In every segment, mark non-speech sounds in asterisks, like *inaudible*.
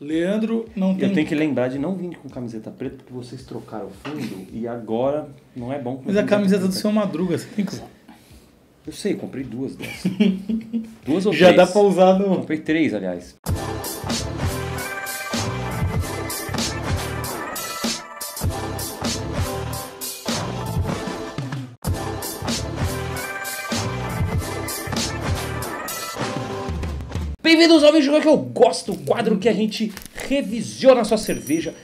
Leandro não tem. Eu tenho que lembrar de não vir com camiseta preta, porque vocês trocaram o fundo e agora não é bom com Mas a camiseta do preta. seu Madruga, você tem que usar. Eu sei, comprei duas dessas. *laughs* duas ou Já três? dá pra usar no. Comprei três, aliás. Bem-vindos ao vídeo que eu gosto, o quadro que a gente revisiona a sua cerveja,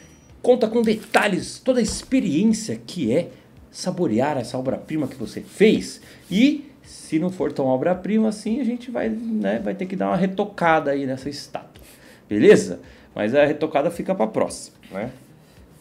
conta com detalhes toda a experiência que é saborear essa obra-prima que você fez e se não for tão obra-prima assim, a gente vai, né, vai ter que dar uma retocada aí nessa estátua, beleza? Mas a retocada fica para próxima, né?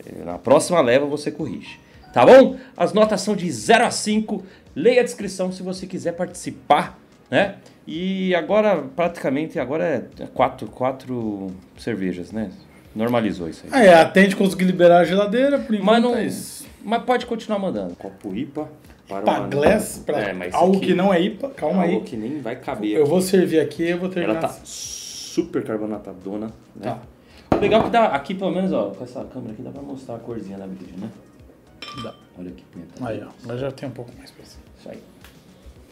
Eh, Na próxima leva você corrige. Tá bom? As notas são de 0 a 5. Leia a descrição se você quiser participar, né? E agora, praticamente, agora é quatro, quatro cervejas, né? Normalizou isso aí. Ah, é, até a gente conseguir liberar a geladeira, por enquanto Mas não. é isso. Mas pode continuar mandando. Copo IPA para Pra uma- glass, pra É, mas algo aqui- que não é IPA, calma algo aí. que nem vai caber. Eu aqui. vou servir aqui eu vou terminar. Ela tá super carbonatadona, né? Tá. O Legal que dá, aqui pelo menos, ó, com essa câmera aqui dá pra mostrar a corzinha da vídeo, né? Dá. Olha aqui, punheta. Aí, ó. Ela já tem um pouco mais pra cima. Isso aí.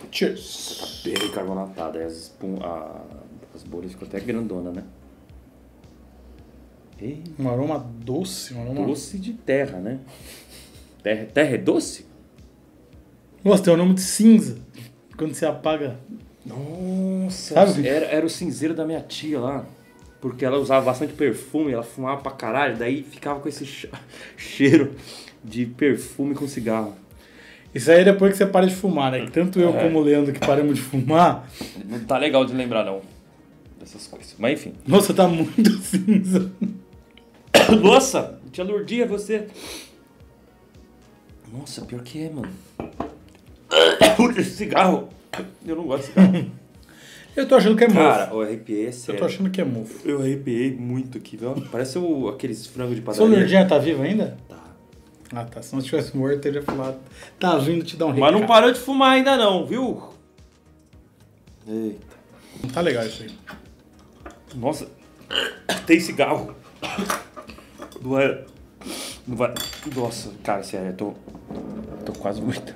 Cheers. Bem carbonatada, aí as, a... as bolhas ficam até grandona, né? Ei, Um aroma doce, um aroma. doce de terra, né? Terra, terra é doce? Nossa, tem o nome de cinza. Quando você apaga. Nossa, Sabe? era, era o cinzeiro da minha tia lá. Porque ela usava bastante perfume, ela fumava pra caralho, daí ficava com esse che- *laughs* cheiro de perfume com cigarro. Isso aí é depois que você para de fumar, né? Que tanto eu É. como o Leandro que paramos de fumar, Não tá legal de lembrar, não. Dessas coisas. Mas enfim. nossa, tá muito *laughs* cinza. Nossa, tia Lourdinha, você. Nossa, pior que é, mano. Cigarro. Eu não gosto de cigarro. *laughs* Eu tô achando que é mofo. Cara, o arrepiei é eu sério. tô achando que é mofo. Eu arrepiei muito aqui, viu? Parece o, aqueles frangos de Sua padaria. Lourdinha tá viva ainda? Tá. Ah, tá. Se não tivesse morto, ele ia falar. Tá vindo te dar um Mas recado. não parou de fumar ainda não, viu? Eita. Não tá legal isso aí. Nossa. Tem cigarro. Não é... Não vai... Nossa, cara, sério, eu tô... Tô quase muito...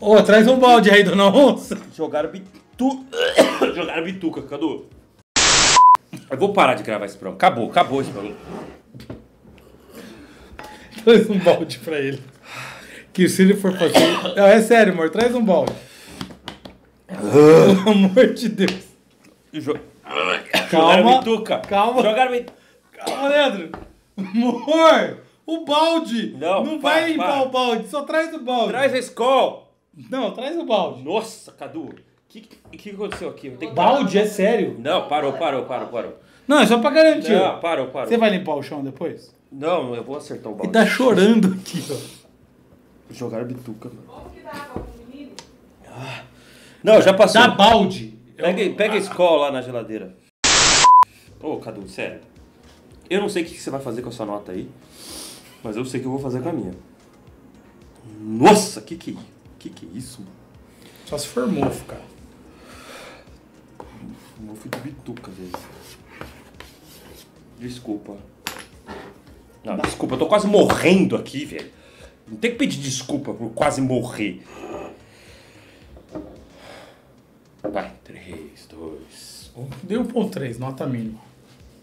Ô, traz um balde aí, dona Onça. Jogaram bitu... *coughs* Jogaram bituca, Cadu. Eu vou parar de gravar esse programa. Acabou, acabou esse programa. Traz um balde pra ele. Que se ele for fazer. Não, é sério, amor, traz um balde. Pelo amor de Deus. Jo... Calma, bituca. calma. Jogaram bituca. Calma, Leandro. Amor, o balde. Não, Não vai limpar o balde, só traz o balde. Traz a escola. Não, traz o balde. Nossa, Cadu. O que, que, que aconteceu aqui? Eu que- Balde, é sério? Não, parou, parou, parou, parou. Não, é só pra garantir. Não, parou, parou. Você vai limpar o chão depois? Não, eu vou acertar o balde. Ele tá chorando aqui, ó. Jogaram bituca, mano. Não, já passou. Dá balde. Pega, pega a escola lá na geladeira. Ô, Cadu, sério. Eu não sei o que você vai fazer com a sua nota aí, mas eu sei que eu vou fazer com a minha. Nossa, que que, que que é isso, mano? Só se for mofo, cara. Mofo de bituca, velho. Desculpa. Não, desculpa, eu tô quase morrendo aqui, velho. Não tem que pedir desculpa por quase morrer. Vai, 3, 2, 1. Deu um ponto 3, nota mínima.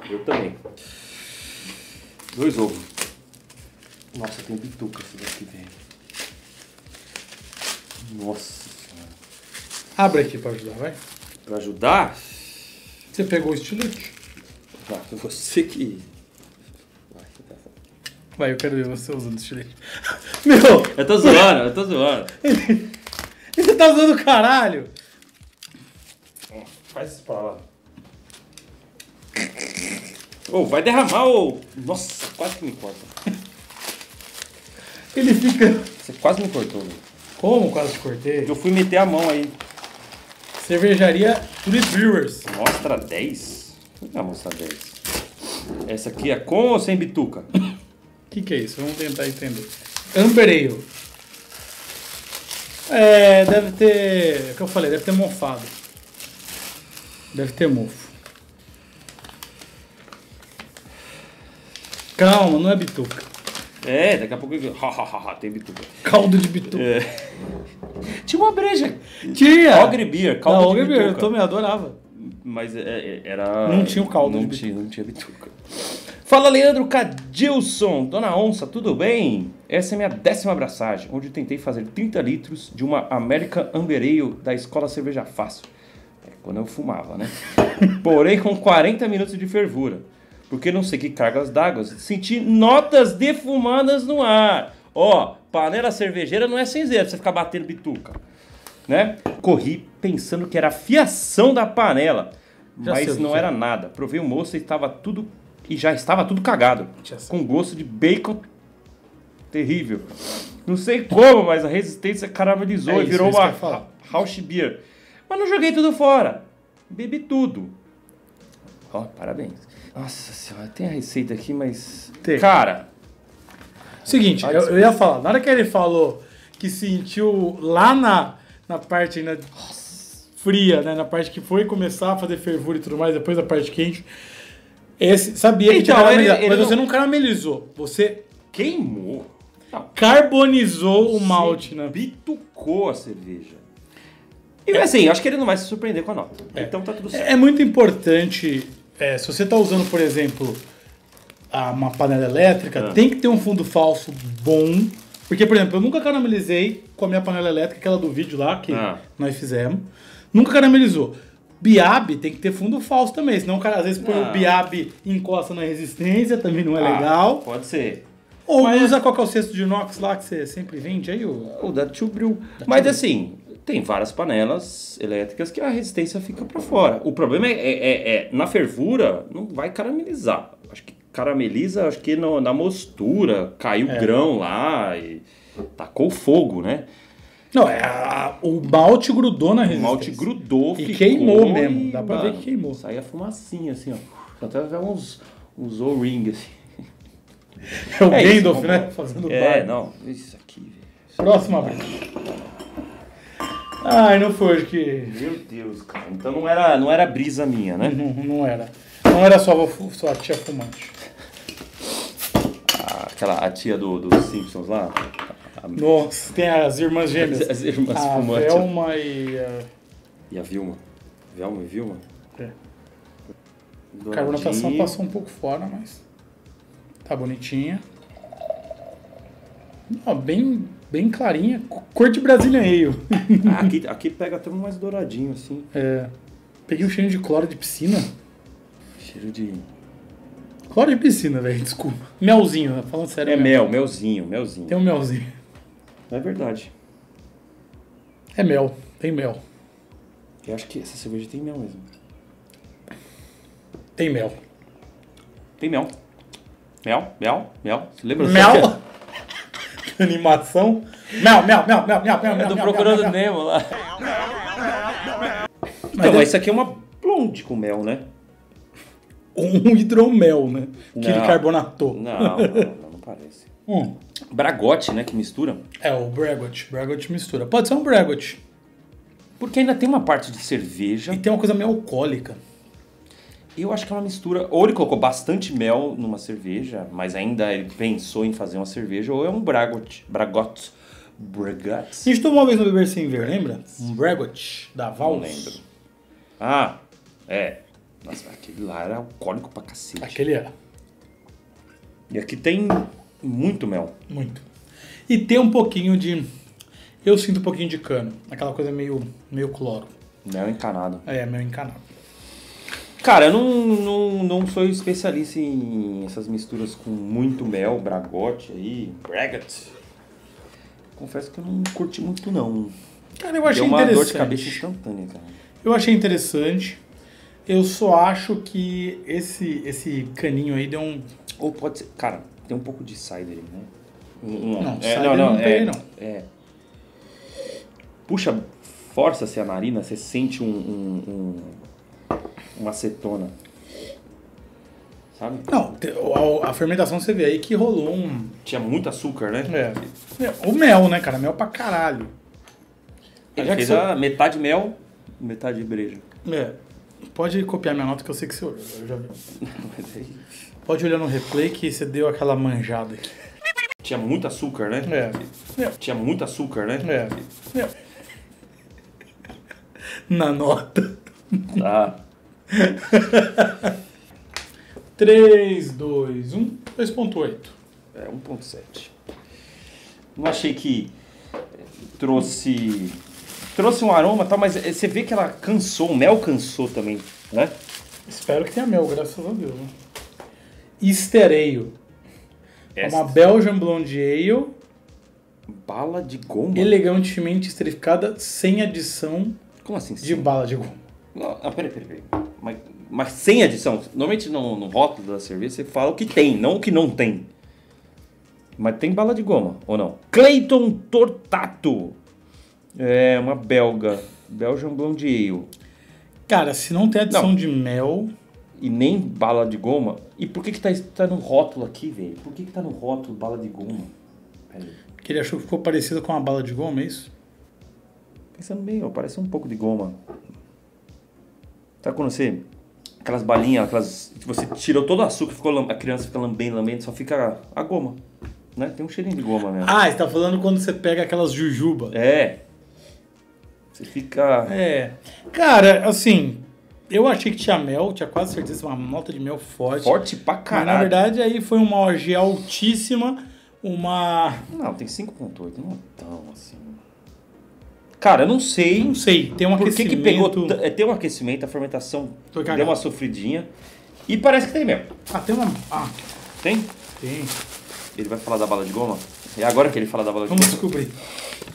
Eu também. Dois ovos. Nossa, tem bituca esse daqui, velho. Nossa senhora. Abre aqui pra ajudar, vai. Pra ajudar, Você pegou o estilete? vai, *laughs* você que. Vai, tá. Vai, eu quero ver você usando o estilete. *laughs* Meu, Eu tô zoando, eu tô zoando. *laughs* você tá usando o caralho. Faz isso pra lá. Ô, vai derramar o. Nossa, quase que me corta. Ele fica... Você quase me cortou, velho. Como quase te cortei? Eu fui meter a mão aí. Cervejaria Turis Brewers. Mostra 10? Não vai mostrar 10. Essa aqui é com ou sem bituca? O *laughs* que, que é isso? Vamos tentar entender. Amber Ale. É, deve ter... É o que eu falei, deve ter mofado. Deve ter mofo. Calma, não é bituca. É, daqui a pouco eu- ha, ha, ha, ha, tem bituca. Caldo de bituca. É. *laughs* Tinha uma breja. Tinha! Ogre Beer, caldo Não, de Ogre Beer, eu bituca. também adorava. Mas é, é, era. Não tinha o caldo Não de tinha, não tinha bituca. Fala, Leandro Cadilson, Dona Onça, tudo bem? Essa é minha décima abraçagem, onde tentei fazer 30 litros de uma American Amber Ale da Escola Cerveja Fácil. É, quando eu fumava, né? *laughs* Porém, com 40 minutos de fervura. Porque não sei que cargas d'água, senti notas defumadas no ar. Ó, panela cervejeira não é cinzeiro você ficar batendo bituca né? Corri pensando que era a fiação da panela, Já mas não é. era nada. Provei o moço e estava tudo e já estava tudo cagado, com gosto de bacon terrível. Não sei como, mas a resistência caramelizou É e virou isso uma house beer. Mas não joguei tudo fora. Bebi tudo. Ó, parabéns. Nossa senhora, tem a receita aqui, mas Tem. cara, Seguinte, eu, eu ia falar, na hora que ele falou que sentiu lá na, na parte ainda fria, né? Na parte que foi começar a fazer fervura e tudo mais, depois da parte quente. Esse, sabia que tinha Então, ele- ele mas não- você não caramelizou. Você queimou. Não, carbonizou o malte, né? bitucou a cerveja. E assim, acho que ele não vai se surpreender com a nota. Então tá tudo certo. É muito importante, é, se você está usando, por exemplo, a- uma panela elétrica, Ah. tem que ter um fundo falso bom. Porque, por exemplo, eu nunca caramelizei com a minha panela elétrica, aquela do vídeo lá que Ah. nós fizemos. Nunca caramelizou. Biabe tem que ter fundo falso também, senão o cara às vezes põe o biabe e encosta na resistência, também não é Ah, legal. Pode ser. Ou mas- usa qual que é o cesto de inox lá que você sempre vende aí, o O da Tio Brew. Mas assim, tem várias panelas elétricas que a resistência fica pra fora. O problema é, é- é- é, na fervura, não vai caramelizar. Acho que carameliza, acho que no- na mostura, caiu É. grão lá e tacou fogo, né? Não, é a- o malte grudou na O resistência. malte grudou, E queimou mesmo, e, dá pra ver que queimou. Saía fumacinha assim, ó. Até uns, uns O-ring assim. É o É Gandalf, né? Fazendo É, barba. não, isso aqui, velho. Próxima vez. Ai, não foi hoje que. Meu Deus, cara. Então não era, não era brisa minha, né? Não, não era. Não era fu- sua tia fumante. A- Aquela a tia do, dos Simpsons lá. A- Nossa, tem as irmãs gêmeas. As irmãs a fumantes. Velma e a. E a Vilma. Velma e Vilma? É. A carbonatação passou um pouco fora, mas. Tá bonitinha. Ó, bem, bem clarinha. Cor de Brasília Ale. Ah, *laughs* aqui, aqui pega até um mais douradinho, assim. É. Peguei um cheiro de cloro de piscina. Cheiro de. Cloro de piscina, velho, desculpa. Melzinho, falando sério. É mesmo. mel, melzinho, melzinho. Tem um melzinho. É verdade. É mel, tem mel. Eu acho que essa cerveja tem mel mesmo. Tem mel. Tem mel. Mel, mel, mel. Você lembra? Mel? *laughs* Animação? Mel, mel, mel, mel, mel, mel, É mel. do mel, Procurando. Nemo lá. Mas Então, é- mas isso aqui é uma blonde com mel, né? Um hidromel, né? Que ele carbonatou. Não, não, não, não parece. Hum, Bragote, né? Que mistura. É o Bragot. Bragot mistura. Pode ser um Bragot. Porque ainda tem uma parte de cerveja. E tem uma coisa meio alcoólica. Eu acho que é uma mistura. Ou ele colocou bastante mel numa cerveja, mas ainda ele pensou em fazer uma cerveja, ou é um Bragot. Bragot. Bragot. A gente tomou uma vez no Beber Sem Ver, lembra? Um Bragot da Não Vals. lembro. Ah, é. Nossa, aquele lá era alcoólico pra cacete. Aquele era. E aqui tem muito mel. Muito. E tem um pouquinho de... Eu sinto um pouquinho de cano. Aquela coisa meio, meio cloro. Mel encanado. É, meio encanado. Cara, eu não, não, não sou especialista em essas misturas com muito mel, bragote aí, bragot. Confesso que eu não curti muito não. Cara, eu achei Deu uma dor de interessante. cabeça instantânea, cara. Eu achei interessante. Eu só acho que esse, esse caninho aí deu um. Ou pode ser, cara, tem um pouco de cider, né? Um- um- Não, é, cider não é, peguei, não. É. Puxa, força-se a narina, você sente um, um, um- uma acetona. Sabe? Não, a, a fermentação você vê aí que rolou um. Tinha muito açúcar, né? É. é, O mel, né, cara? Mel pra caralho. Ele Já que fez você- a metade mel, metade breja. É. Pode copiar minha nota que eu sei que você olhou. Eu já vi. *laughs* Aí Pode olhar no replay que você deu aquela manjada aqui. Tinha muito açúcar, né? É. É. Tinha muito açúcar, né? É. é. *laughs* Na nota. Tá. 3, 2, 1, 2.8. É, 1.7. Não achei que trouxe trouxe um aroma, e tal, mas eh, você vê que ela cansou, o mel cansou também, né? Espero que tenha mel, graças a Deus. Né? Easter Ale. É uma Belgian Blonde Ale, bala de goma. elegantemente esterificada, sem adição Como assim? de sim? bala de goma. Não, ah, peraí, peraí, peraí. Mas, mas sem adição. Normalmente no, no rótulo da cerveja você fala o que tem, não o que não tem. Mas tem bala de goma, ou não? Clayton Tortato. É uma belga. Belgian Blonde Ale. Cara, se não tem adição Não. de mel, E nem bala de goma. E por que que tá, tá no rótulo aqui, velho? Por que que tá no rótulo bala de goma? Peraí. que ele achou que ficou parecido com uma bala de goma, é isso? Pensando bem, ó, parece um pouco de goma. Sabe quando você. Aquelas balinhas, aquelas. que Você tirou todo o açúcar, ficou, a criança fica lambendo, lambendo, só fica a goma. Né? Tem um cheirinho de goma mesmo. Ah, você tá falando quando você pega aquelas jujuba. É. Você fica. É. Cara, assim, eu achei que tinha mel, tinha quase certeza uma nota de mel forte. Forte pra Mas caralho. na verdade aí foi uma OG altíssima, uma. Não, tem 5,8. Não é tão assim. Cara, eu não sei. Não sei, tem um Por que, aquecimento. que pegou. Tem um aquecimento, a fermentação deu uma sofridinha. E parece que tem mesmo. Ah, tem uma. Ah, Tem? tem. Ele vai falar da bala de goma? É agora que ele fala da bala de Vamos goma. descobrir.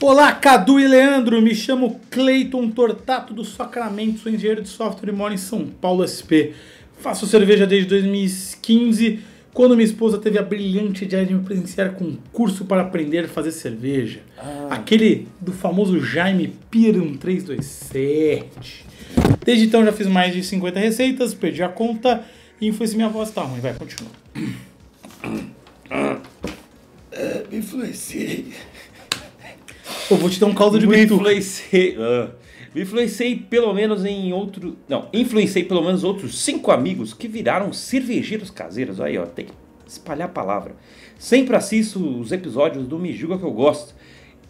Olá, Cadu e Leandro. Me chamo Cleiton Tortato do Sacramento. Sou engenheiro de software e moro em São Paulo, SP. Faço cerveja desde 2015, quando minha esposa teve a brilhante ideia de me presenciar com um curso para aprender a fazer cerveja. Aquele do famoso Jaime Piram 327. Desde então já fiz mais de 50 receitas, perdi a conta e influenciei minha voz tá ruim. Vai, continua. Me *coughs* influenciei. Eu vou te dar um caldo de me influenciei. ah, me influenciei pelo menos em outro. Não, influenciei pelo menos outros cinco amigos que viraram cervejeiros caseiros. Aí, ó, tem que espalhar a palavra. Sempre assisto os episódios do Me Julga que eu gosto.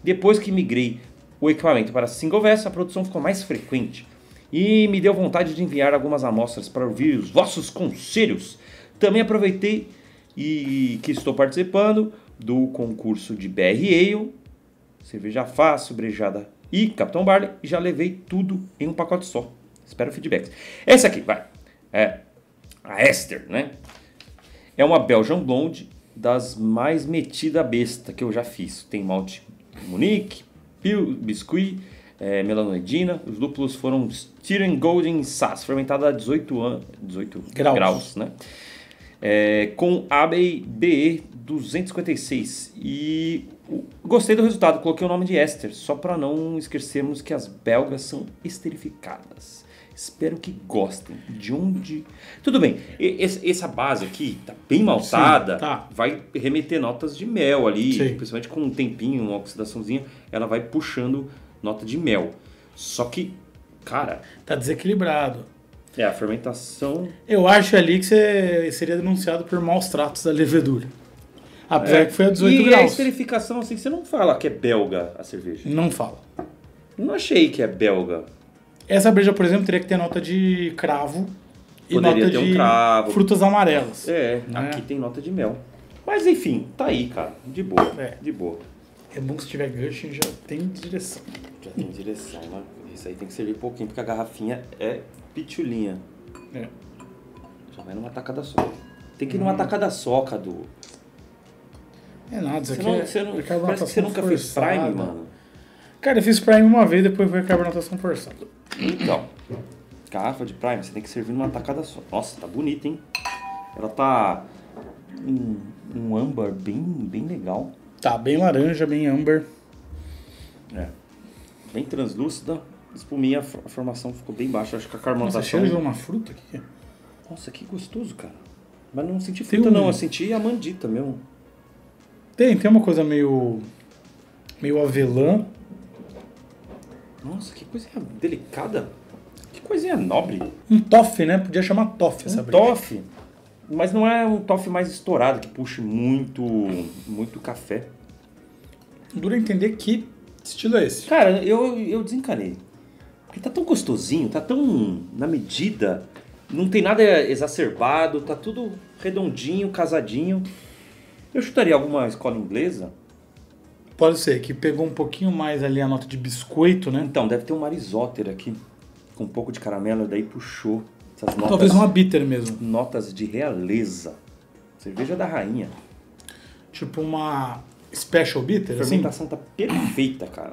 Depois que migrei o equipamento para single verse, a produção ficou mais frequente. E me deu vontade de enviar algumas amostras para ouvir os vossos conselhos. Também aproveitei e que estou participando do concurso de BR Ale, cerveja fácil, brejada e Capitão Barley e já levei tudo em um pacote só. Espero feedbacks. Essa aqui, vai. É a Esther, né? É uma Belgian Blonde das mais metida besta que eu já fiz. Tem malte Munique, Pil, Biscuit, é, melanoidina. Os lúpulos foram Styrian Golden Sass, fermentada a 18, an 18 Graus. graus. né? É, com Abbey BE 256. E gostei do resultado, coloquei o nome de Esther, só para não esquecermos que as belgas são esterificadas. Espero que gostem. De onde. Tudo bem, e- essa base aqui tá bem maltada, Sim, tá. vai remeter notas de mel ali, Sim. principalmente com um tempinho, uma oxidaçãozinha, ela vai puxando nota de mel. Só que, cara, Tá desequilibrado. é a fermentação Eu acho ali que você seria denunciado por maus tratos da levedura. Apesar É. que foi a 18 e a graus. esterificação, assim, você não fala que é belga a cerveja. Não fala. Não achei que é belga. Essa breja, por exemplo, teria que ter nota de cravo e Poderia nota ter um de cravo. frutas amarelas. É, Né? aqui tem nota de mel. Mas enfim, tá aí, cara. De boa. É. De boa. É bom que se tiver Gushing já tem direção. Já tem direção, né? Isso aí tem que servir pouquinho, porque a garrafinha é pitulinha. É. Já vai numa tacada só. Tem que ir numa tacada só, Cadu. É nada, isso Você aqui não, é você não, carbonatação parece que você nunca fez forçada. Prime, mano. Cara, eu fiz Prime uma vez, depois foi carbonatação forçada. Então, garrafa de Prime, você tem que servir numa tacada só. Nossa, tá bonita, hein? Ela tá um, um âmbar bem, bem legal. Tá, bem laranja, bem amber. É. Bem translúcida. Espuminha, a for- a formação ficou bem baixa. Acho que a Nossa, carbonatação... cheiro de uma fruta aqui. Nossa, que gostoso, cara. Mas não senti fruta, um- não. Eu senti a mandita mesmo. Tem, tem uma coisa meio. meio avelã. Nossa, que coisa delicada. Que coisinha nobre. Um toffee, né? Podia chamar toffee essa Um breja. toffee. Mas não é um toffee mais estourado, que puxe muito, muito café. Dura entender que estilo é esse. Cara, eu, eu desencanei. Porque tá tão gostosinho, tá tão na medida. Não tem nada exacerbado, tá tudo redondinho, casadinho. Eu chutaria alguma escola inglesa. Pode ser, que pegou um pouquinho mais ali a nota de biscoito, né? Então, deve ter um Marisotter aqui. Com um pouco de caramelo, daí puxou essas notas, Talvez uma bitter mesmo. notas de realeza. Cerveja da rainha. Tipo uma special bitter, A assim? fermentação tá perfeita, cara.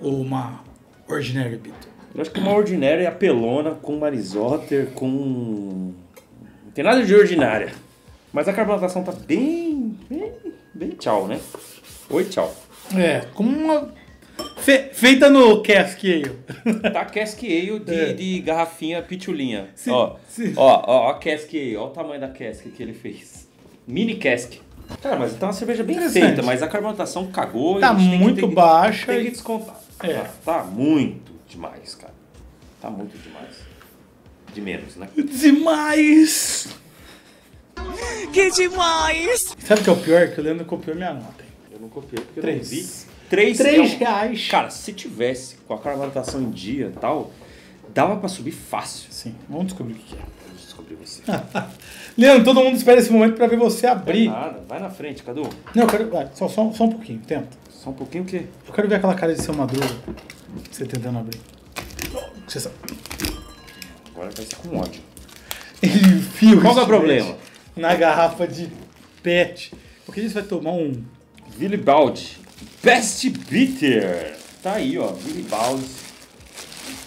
Ou uma ordinary bitter. Eu acho que uma ordinária é apelona com Marisotter, com. Não tem nada de ordinária. Mas a carbonatação tá bem. bem, bem tchau, né? Oi, tchau. É, como uma... fe- feita no cask ale. Tá cask ale de, É. de garrafinha pitulinha. Sim, ó, sim. ó, ó, ó, a cask ale, ó o tamanho da cask que ele fez. Mini cask. Cara, mas tá uma cerveja bem feita, mas a carbonatação cagou. Tá muito tem que- baixa Tem que descontar. É. Tá, tá muito demais, cara. Tá muito demais. De menos, né? Demais! Que demais! Sabe o que é o pior? Que o Leandro copiou minha nota. Eu não copiei porque Três. eu não vi. Três, Três é um- reais. Cara, se tivesse com a carbonatação em dia e tal, dava pra subir fácil. Sim, vamos descobrir o que é. Eu descobri você. *laughs* Leandro, todo mundo espera esse momento pra ver você Não abrir. nada, vai na frente, Cadu. Não, eu quero. Vai, só, só, só um pouquinho, tenta. Só um pouquinho o quê? Eu quero ver aquela cara de seu madruga. Você tentando abrir. Você sabe. Agora vai ser com ódio. Ele enfia Qual que é o problema? Na garrafa de pet. Porque você vai tomar um. Billy Baldi. Best Bitter. Tá aí, ó. Billy Baldi.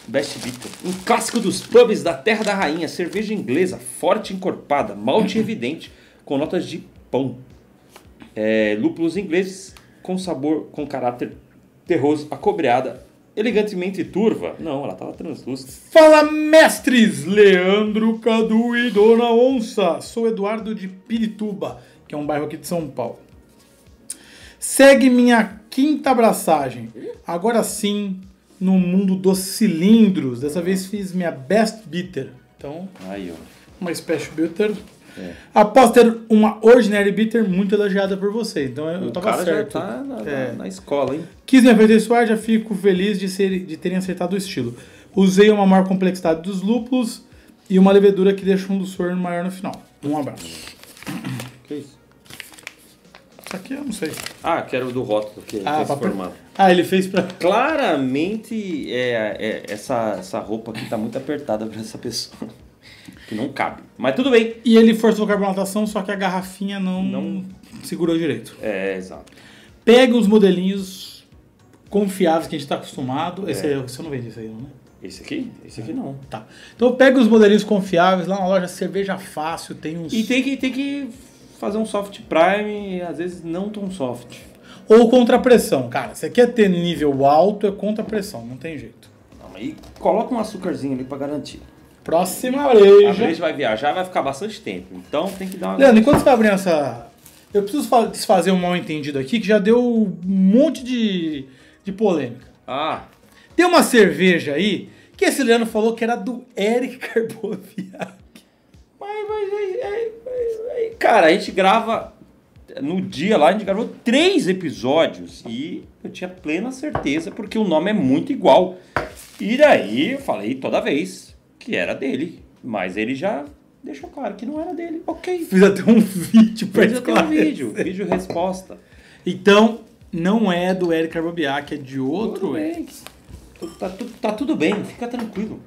Best Bitter. Um clássico dos pubs da Terra da Rainha. Cerveja inglesa, forte encorpada, malte evidente, com notas de pão. É, lúpulos ingleses com sabor, com caráter terroso, acobreada, elegantemente turva. Não, ela tava translúcida. Fala, mestres! Leandro Cadu e Dona Onça. Sou Eduardo de Pirituba, que é um bairro aqui de São Paulo. Segue minha quinta abraçagem. Agora sim, no mundo dos cilindros. Dessa vez fiz minha Best Bitter. Então, Aí, uma Special Bitter. É. Após ter uma Ordinary Bitter muito elogiada por você. Então eu O tava cara certo. já tá na, na- É. na escola, hein? Quis me aperfeiçoar, já fico feliz de, ser, de terem acertado o estilo. Usei uma maior complexidade dos lúpulos e uma levedura que deixa um doçor maior no final. Um abraço. Que isso? Isso aqui eu não sei. Ah, que era o do rótulo que Ah, pra- formato. Ah, ele fez pra. Claramente, é, é, essa, essa roupa aqui tá muito apertada pra essa pessoa. *laughs* Que não cabe. Mas tudo bem. E ele forçou a carbonatação, só que a garrafinha não, Não. segurou direito. É, exato. Pega os modelinhos confiáveis que a gente tá acostumado. Esse É. aí, você não vende isso aí, não, né? Esse aqui? Esse aqui não. Tá. Então pega os modelinhos confiáveis lá na loja Cerveja Fácil, tem uns. E tem que, tem que fazer um soft prime, e às vezes não tão soft. Ou contra pressão, cara. Você quer ter nível alto, é contra pressão, não tem jeito. Não, e coloca um açúcarzinho ali pra garantir. Próxima A breja. breja vai viajar, vai ficar bastante tempo. Então tem que dar uma. Leandro, enquanto você tá abrindo essa. Eu preciso fa- desfazer um mal entendido aqui que já deu um monte de, de polêmica. Ah, Tem uma cerveja aí que esse Leandro falou que era do Eric Carboviak. *laughs* Mas, mas, aí- aí- cara, a gente grava. No dia lá, a gente gravou três episódios e eu tinha plena certeza porque o nome é muito igual. E daí eu falei toda vez que era dele, mas ele já deixou claro que não era dele. Ok. Fiz até um *laughs* vídeo pra eu tenho um vídeo, vídeo resposta. Então, não é do Eric Carboviak, é de Tudo outro Eric. bem. Tu- Tá, tá tudo bem, fica tranquilo.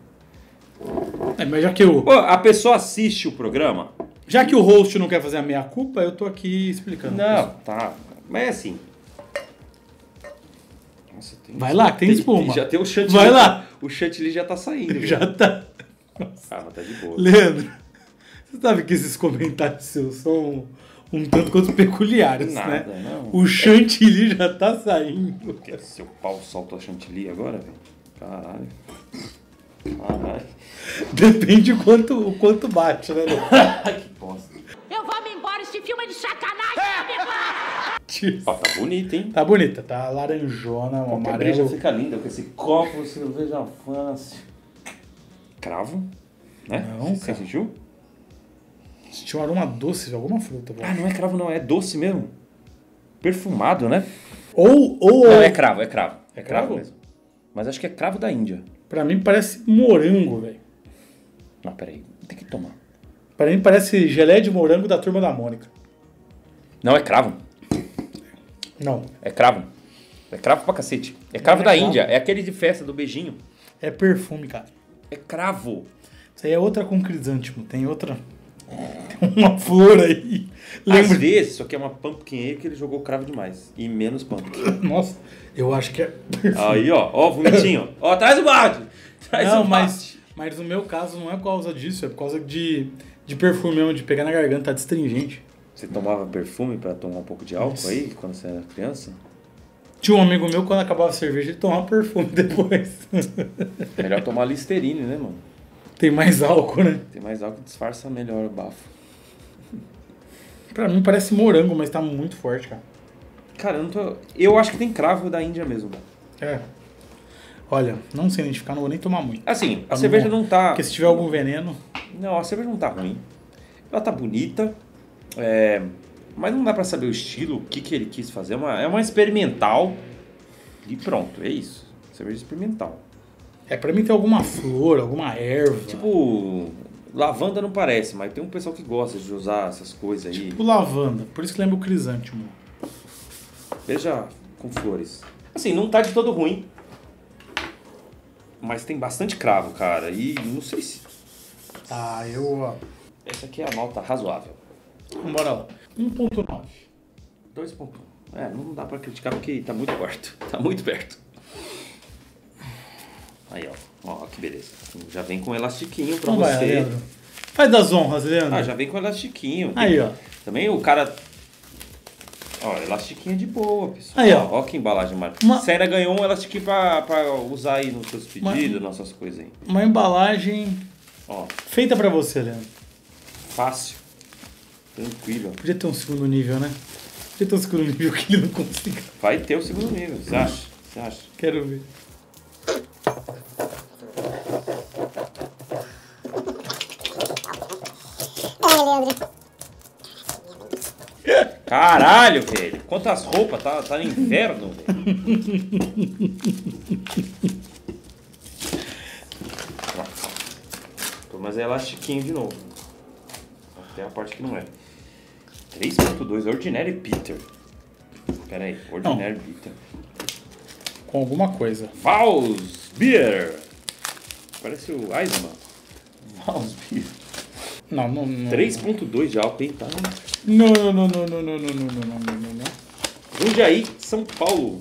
É, já que, Pô, a pessoa assiste o programa? Já que o host não quer fazer a meia-culpa, eu tô aqui explicando. Não, tá. Mas é assim. Nossa, tem Vai lá, que tem espuma. Já tem o chantilly. Vai lá. O chantilly já tá saindo. Já tá. Ah, mas tá de boa. Leandro, você sabe que esses comentários seus são um tanto quanto peculiares, Nada, né? não. O chantilly já tá saindo. Seu pau solta a chantilly agora, velho? Caralho. Caralho. Depende o quanto, o quanto bate, né? *laughs* Que bosta. Eu vou me embora, esse filme é de sacanagem, amigo! Ó, tá bonito, hein? Tá bonita, tá laranjona, um Qualquer breja amarelo. fica linda com esse copo, cerveja fácil. cravo, né? Não, Você cara. sentiu? Tinha um aroma doce de alguma fruta. Ah, não é cravo não, é doce mesmo. Perfumado, né? Ou, ou Não, é cravo, é cravo. É cravo, cravo? mesmo. Mas acho que é cravo da Índia. pra mim parece morango, velho. Não, peraí, tem que tomar. Pra mim parece gelé de morango da turma da Mônica. Não, é cravo. Não, É cravo. É cravo pra cacete. É cravo é da cravo. Índia. É aquele de festa do beijinho. é perfume, cara. É cravo. Isso aí é outra com crisântimo. Tem outra. *laughs* Uma flor aí. Às Lembra? vezes, isso aqui é uma pumpkin ale que ele jogou cravo demais. E menos pumpkin. *laughs* Nossa, eu acho que é. Aí, ó. Ó, bonitinho. ó, traz o balde. Traz Não, o mas, balde. mas no meu caso não é por causa disso, é por causa de, de perfume mesmo, de pegar na garganta, tá destringente. Você tomava perfume pra tomar um pouco de álcool aí, quando você era criança? Tinha um amigo meu, quando acabava a cerveja, ele tomava perfume *laughs* depois. Melhor tomar Listerine, né, mano? Tem mais álcool, né? Tem mais álcool que disfarça melhor o bafo. Pra mim parece morango, mas tá muito forte, cara. Cara, eu não tô... Eu acho que tem cravo da Índia mesmo. É. Olha, não sei identificar, não vou nem tomar muito. Assim, a Pra cerveja não tá... Porque se tiver algum veneno. Não, a cerveja não tá ruim. Ela tá bonita. é, Mas não dá pra saber o estilo, o que, que ele quis fazer. É uma, é uma experimental. E pronto, é isso. Cerveja experimental. É, pra mim tem alguma flor, alguma erva. Tipo, lavanda não parece, mas tem um pessoal que gosta de usar essas coisas aí. tipo lavanda. Por isso que lembra o crisântimo. Veja com flores. Assim, não tá de todo ruim. Mas tem bastante cravo, cara. E não sei se. Ah, eu. ó, Essa aqui é a nota razoável. Vambora lá. 1.9. 2.1. É, não dá pra criticar porque tá muito perto. Tá muito perto. Aí, ó. Ó, que beleza. Já vem com elastiquinho pra vai, você. Leandro. Faz das honras, Leandro. Ah, já vem com elastiquinho. Aí, ó. Também o cara. Ó, elastiquinho é de boa, pessoal. Aí, ó. Ó, que embalagem maravilhosa. Uma- Você ainda ganhou um elastiquinho pra, pra usar aí nos seus pedidos, nas suas coisas aí. Uma embalagem Ó, feita pra você, Leandro. fácil. Tranquilo. Podia ter um segundo nível, né? Podia ter um segundo nível que ele não consiga. Vai ter o segundo nível, você acha? Você acha? Quero ver. Caralho, velho. Quantas roupas, tá, tá no inverno, velho. Pô, Mas é elastiquinho de novo. Tem a parte que não é. 3.2, Ordinary Bitter. Pera aí, Ordinary Bitter. Com alguma coisa. Vals Beer. Parece o Eisenman. Vals Beer. Não, não, não. 3.2 de álcool, hein? Tá. Não, não, não, não, não, não, não, não, não, não, não, não. Jundiaí, São Paulo.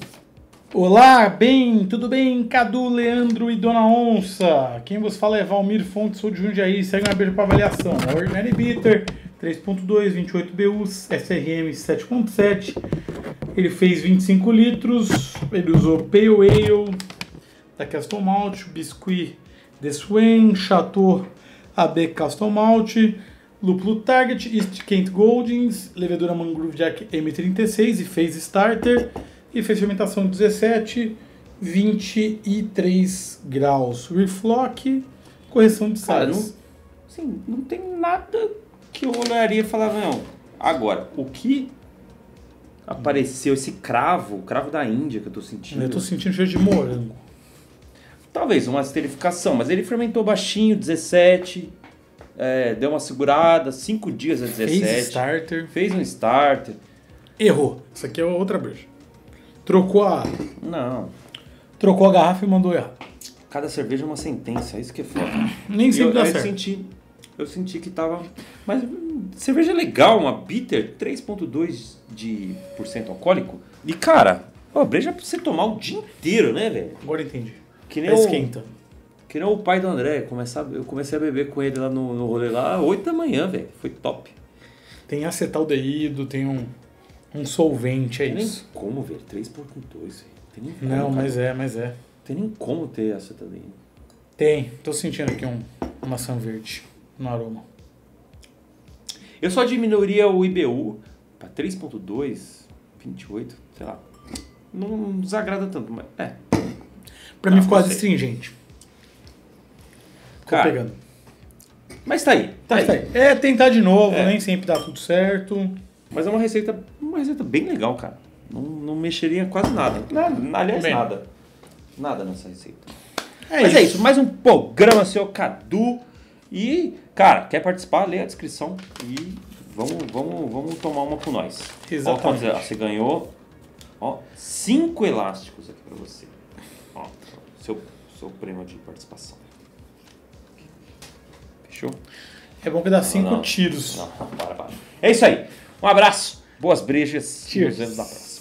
Olá, bem, tudo bem? Cadu, Leandro e Dona Onça. Quem vos fala é Valmir Fontes, sou de Jundiaí. Segue uma beijo para avaliação. Ordinary Bitter 3.2, 28 BUs, SRM 7.7. Ele fez 25 litros. Ele usou Pale Ale da Castle Malt, Biscuit The Swain, Chateau AB Castle Malt, Lúpulo Target, East Kent Goldings, levedura Mangrove Jack M36 e fez starter e fez fermentação 17, 23 graus. Reflock, correção de sais. não, assim, não tem nada que eu olharia e falar, não. Agora, o que apareceu, esse cravo, o cravo da Índia que eu tô sentindo. Eu tô sentindo cheiro de morango. Talvez uma esterificação, mas ele fermentou baixinho, 17, é, deu uma segurada, 5 dias a 17. Fez starter. Fez um starter. Errou. Isso aqui é outra breja. Trocou a, Não. trocou a garrafa e mandou errar. Cada cerveja é uma sentença, isso que é foda. *clears throat* Nem sempre eu, dá eu certo. senti, eu senti que tava. Mas hum, cerveja legal, uma bitter, 3,2% de por cento alcoólico. E cara, ó, breja é pra você tomar o dia inteiro, né, velho? Agora entendi. Que nem É o, esquenta. que nem o pai do André. Começar, eu comecei a beber com ele lá no, no rolê lá, 8 da manhã, velho. Foi top. Tem acetaldeído, tem um, um solvente, é Tem nem isso. como, velho. 3,2, velho. Tem nem como. Não, cara. mas é, mas é. Tem nem como ter acetadina. Tem. Tô sentindo aqui um, uma maçã verde no aroma. Eu só diminuiria o IBU pra 3.2, 28, sei lá. Não desagrada tanto, mas é. Pra Tá, mim ficou não sei. astringente. Ficou Cara, pegando. Mas tá aí, tá Mas aí. tá aí. É tentar de novo, É. nem sempre dá tudo certo. Mas é uma receita, uma receita bem legal, cara. Não, não mexeria quase nada. Nada. Aliás, Bem. nada. Nada nessa receita. É Mas isso. é isso, mais um programa, seu Cadu. E, cara, quer participar? Lê a descrição e vamos, vamos, vamos tomar uma com nós. Exatamente. Ó, você ganhou ó, cinco elásticos aqui pra você. Ó, seu, seu prêmio de participação. Fechou? É bom que dá cinco não. tiros. Não, para, para. É isso aí. Um abraço, boas brejas. Cheers. Nos vemos na próxima.